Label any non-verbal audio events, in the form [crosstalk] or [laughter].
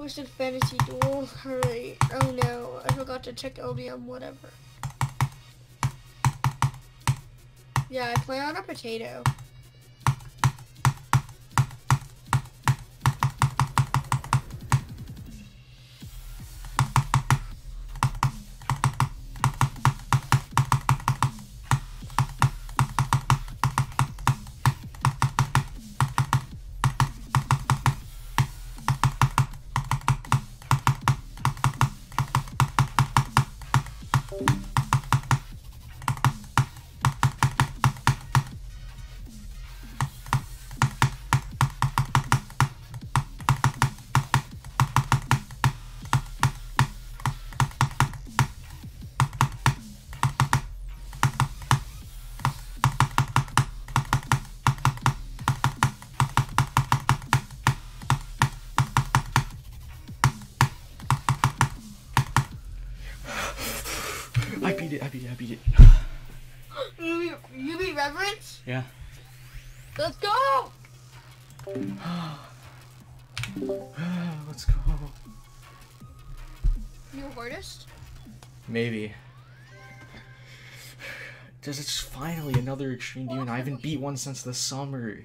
Twisted Fantasy Duel. Hurry. Oh no, I forgot to check LDM, whatever. Yeah, I play on a potato. I beat it. I beat it. I beat it. [gasps] You, you be reverence? Yeah. Let's go! [sighs] Let's go. You a artist? Maybe. This is finally another extreme demon. I haven't beat one since the summer.